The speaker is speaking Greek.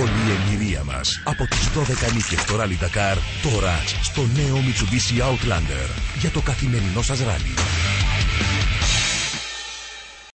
Όλη η εμπειρία μας από τις 12 νίκες στο Rally Dakar τώρα στο νέο Mitsubishi Outlander για το καθημερινό σας ράλι.